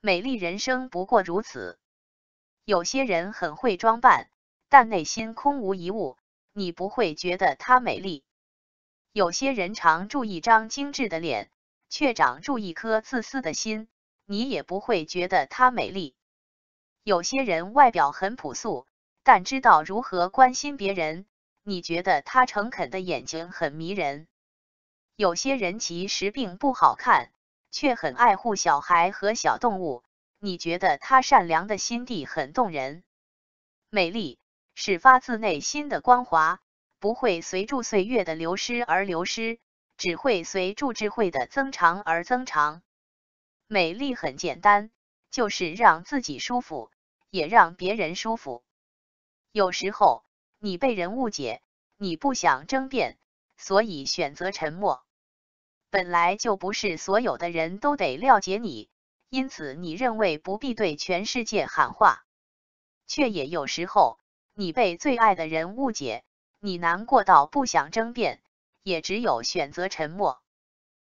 美丽人生不过如此。有些人很会装扮，但内心空无一物，你不会觉得她美丽。有些人常住一张精致的脸，却长住一颗自私的心，你也不会觉得她美丽。有些人外表很朴素，但知道如何关心别人，你觉得他诚恳的眼睛很迷人。有些人其实并不好看，却很爱护小孩和小动物，你觉得他善良的心地很动人。美丽是发自内心的光华，不会随住岁月的流失而流失，只会随住智慧的增长而增长。美丽很简单，就是让自己舒服。也让别人舒服。有时候你被人误解，你不想争辩，所以选择沉默。本来就不是所有的人都得了解你，因此你认为不必对全世界喊话。却也有时候你被最爱的人误解，你难过到不想争辩，也只有选择沉默。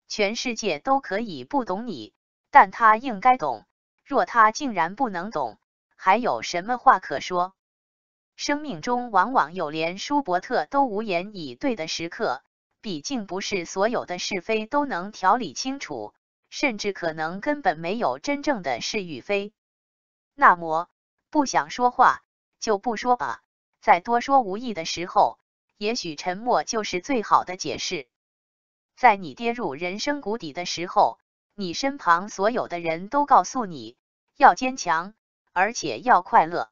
全世界都可以不懂你，但他应该懂。若他竟然不能懂，还有什么话可说？生命中往往有连舒伯特都无言以对的时刻，毕竟不是所有的是非都能条理清楚，甚至可能根本没有真正的是与非。那么，不想说话就不说吧，在多说无益的时候，也许沉默就是最好的解释。在你跌入人生谷底的时候，你身旁所有的人都告诉你要坚强。而且要快乐，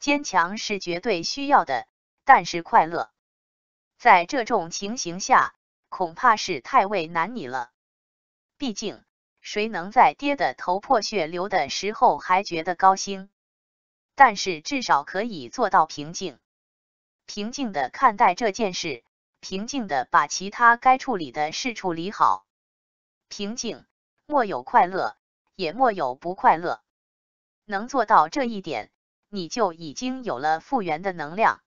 坚强是绝对需要的，但是快乐，在这种情形下，恐怕是太为难你了。毕竟，谁能在跌得头破血流的时候还觉得高兴？但是至少可以做到平静，平静的看待这件事，平静的把其他该处理的事处理好。平静，莫有快乐，也莫有不快乐。能做到这一点，你就已经有了复原的能量。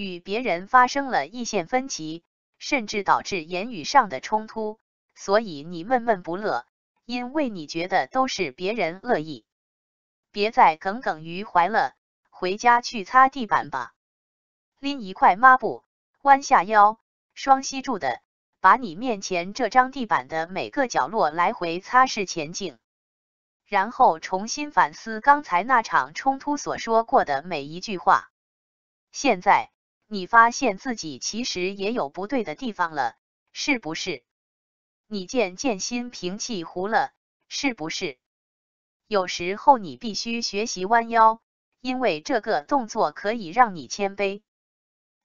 与别人发生了意见分歧，甚至导致言语上的冲突，所以你闷闷不乐，因为你觉得都是别人恶意。别再耿耿于怀了，回家去擦地板吧。拎一块抹布，弯下腰，双膝住的，把你面前这张地板的每个角落来回擦拭前进。然后重新反思刚才那场冲突所说过的每一句话。现在你发现自己其实也有不对的地方了，是不是？你渐渐心平气和了，是不是？有时候你必须学习弯腰，因为这个动作可以让你谦卑。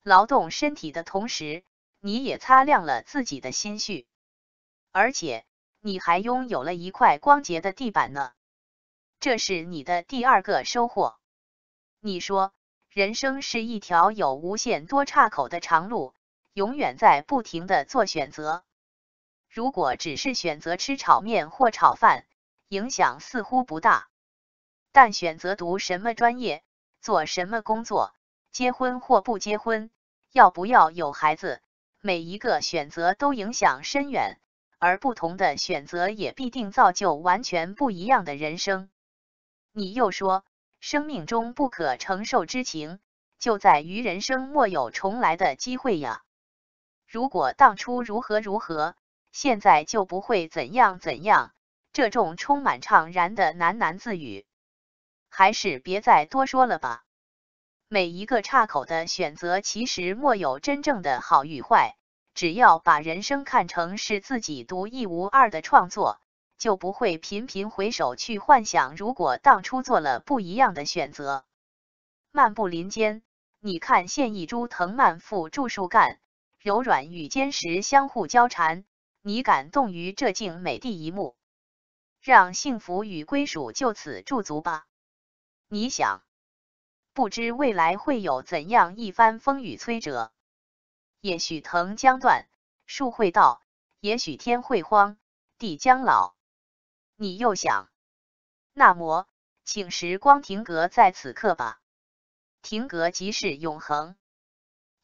劳动身体的同时，你也擦亮了自己的心绪，而且。你还拥有了一块光洁的地板呢，这是你的第二个收获。你说，人生是一条有无限多岔口的长路，永远在不停的做选择。如果只是选择吃炒面或炒饭，影响似乎不大。但选择读什么专业、做什么工作、结婚或不结婚、要不要有孩子，每一个选择都影响深远。而不同的选择也必定造就完全不一样的人生。你又说，生命中不可承受之情，就在于人生莫有重来的机会呀。如果当初如何如何，现在就不会怎样怎样。这种充满怅然的喃喃自语，还是别再多说了吧。每一个岔口的选择，其实莫有真正的好与坏。只要把人生看成是自己独一无二的创作，就不会频频回首去幻想，如果当初做了不一样的选择。漫步林间，你看现一株藤蔓附著树干，柔软与坚实相互交缠，你感动于这静美的一幕，让幸福与归属就此驻足吧。你想，不知未来会有怎样一番风雨摧折。也许藤将断，树会倒；也许天会荒，地将老。你又想，那么，请时光停格在此刻吧。停格即是永恒。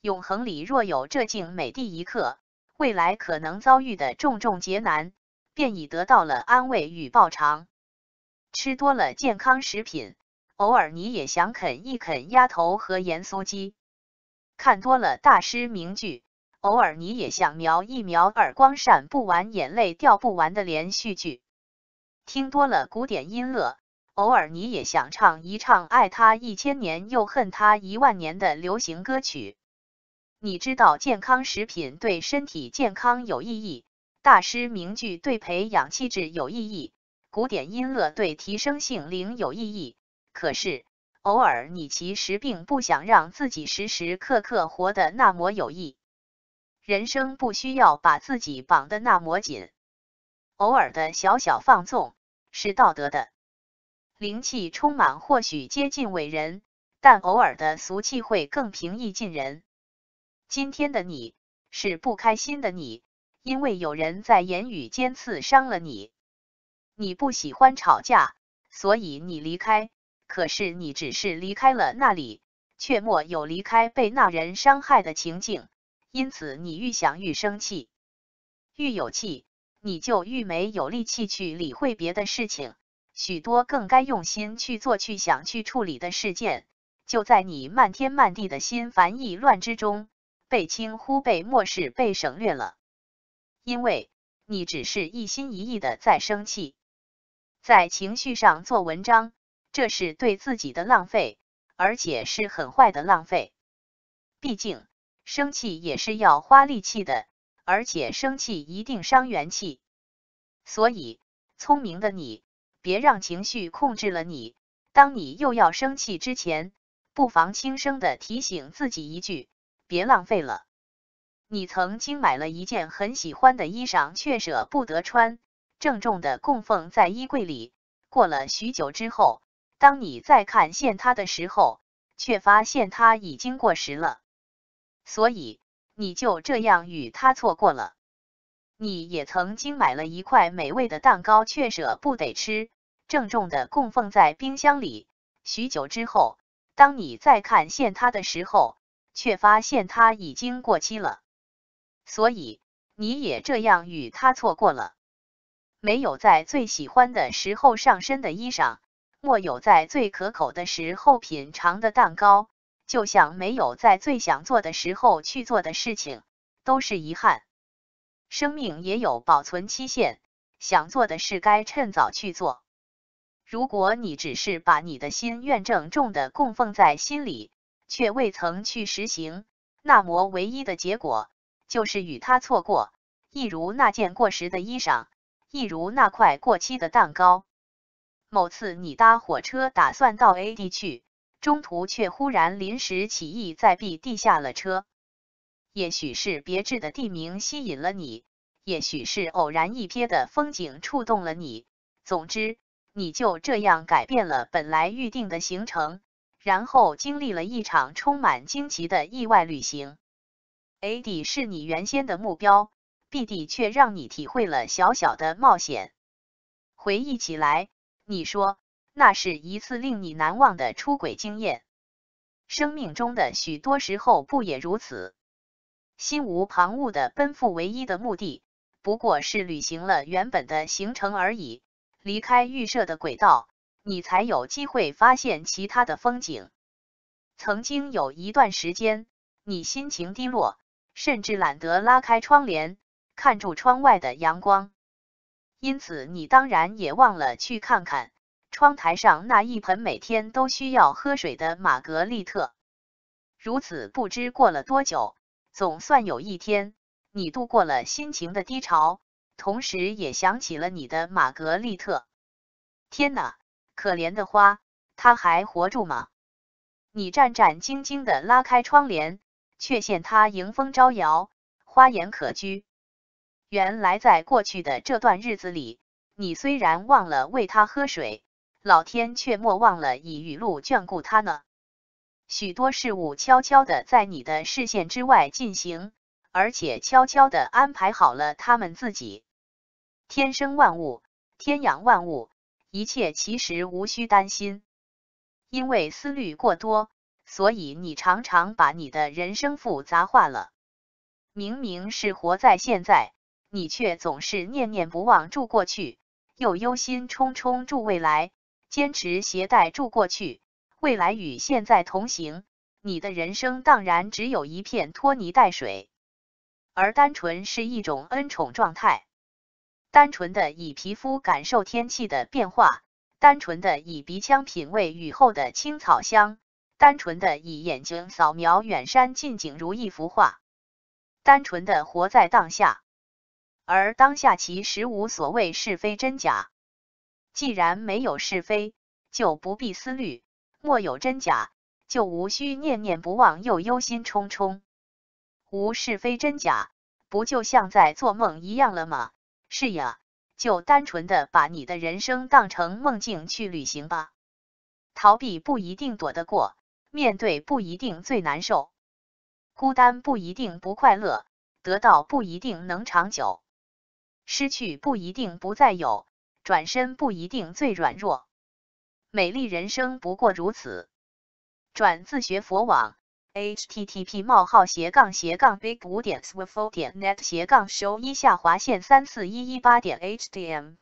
永恒里若有这静美的一刻，未来可能遭遇的重重劫难，便已得到了安慰与报偿。吃多了健康食品，偶尔你也想啃一啃鸭头和盐酥鸡；看多了大师名句，偶尔你也想瞄一瞄耳光闪不完、眼泪掉不完的连续剧；听多了古典音乐，偶尔你也想唱一唱爱他一千年又恨他一万年的流行歌曲。你知道健康食品对身体健康有意义，大师名句对培养气质有意义，古典音乐对提升性灵有意义。可是，偶尔你其实并不想让自己时时刻刻活得那么有意。人生不需要把自己绑得那么紧，偶尔的小小放纵是道德的。灵气充满或许接近伟人，但偶尔的俗气会更平易近人。今天的你是不开心的你，因为有人在言语间刺伤了你。你不喜欢吵架，所以你离开。可是你只是离开了那里，却没有离开被那人伤害的情境。因此你愈想愈生气，愈有气，你就愈没有力气去理会别的事情。许多更该用心去做、去想、去处理的事件，就在你漫天漫地的心烦意乱之中。被轻忽、被漠视、被省略了，因为你只是一心一意的在生气，在情绪上做文章，这是对自己的浪费，而且是很坏的浪费。毕竟生气也是要花力气的，而且生气一定伤元气。所以，聪明的你，别让情绪控制了你。当你又要生气之前，不妨轻声的提醒自己一句。别浪费了。你曾经买了一件很喜欢的衣裳，却舍不得穿，郑重的供奉在衣柜里。过了许久之后，当你再看现它的时候，却发现它已经过时了。所以你就这样与他错过了。你也曾经买了一块美味的蛋糕，却舍不得吃，郑重的供奉在冰箱里。许久之后，当你再看现它的时候，却发现它已经过期了，所以你也这样与他错过了。没有在最喜欢的时候上身的衣裳，莫有在最可口的时候品尝的蛋糕，就像没有在最想做的时候去做的事情，都是遗憾。生命也有保存期限，想做的事该趁早去做。如果你只是把你的心愿郑重的供奉在心里，却未曾去实行，那么唯一的结果就是与他错过，一如那件过时的衣裳，一如那块过期的蛋糕。某次你搭火车打算到 A 地去，中途却忽然临时起意在 B 地下了车。也许是别致的地名吸引了你，也许是偶然一瞥的风景触动了你。总之，你就这样改变了本来预定的行程。然后经历了一场充满惊奇的意外旅行。A 地是你原先的目标，B 地却让你体会了小小的冒险。回忆起来，你说那是一次令你难忘的出轨经验。生命中的许多时候不也如此？心无旁骛的奔赴唯一的目的，不过是履行了原本的行程而已，离开预设的轨道。你才有机会发现其他的风景。曾经有一段时间，你心情低落，甚至懒得拉开窗帘，看住窗外的阳光。因此，你当然也忘了去看看窗台上那一盆每天都需要喝水的玛格丽特。如此，不知过了多久，总算有一天，你度过了心情的低潮，同时也想起了你的玛格丽特。天哪！可怜的花，它还活住吗？你战战兢兢的拉开窗帘，却见它迎风招摇，花颜可掬。原来在过去的这段日子里，你虽然忘了喂它喝水，老天却莫忘了以雨露眷顾他呢。许多事物悄悄的在你的视线之外进行，而且悄悄的安排好了他们自己。天生万物，天养万物。一切其实无需担心，因为思虑过多，所以你常常把你的人生复杂化了。明明是活在现在，你却总是念念不忘住过去，又忧心忡忡住未来，坚持携带住过去，未来与现在同行，你的人生当然只有一片拖泥带水。而单纯是一种恩宠状态，单纯的以皮肤感受天气的变化，单纯的以鼻腔品味雨后的青草香，单纯的以眼睛扫描远山近景如一幅画，单纯的活在当下。而当下其实无所谓是非真假，既然没有是非，就不必思虑；莫有真假，就无需念念不忘又忧心忡忡。无是非真假，不就像在做梦一样了吗？是呀，就单纯的把你的人生当成梦境去旅行吧。逃避不一定躲得过，面对不一定最难受，孤单不一定不快乐，得到不一定能长久，失去不一定不再有，转身不一定最软弱。美丽人生不过如此。转自学佛网。http: 冒号斜杠斜杠 big 五点 swivel 点 net 斜杠 show 一下划线三四一一八点 hdm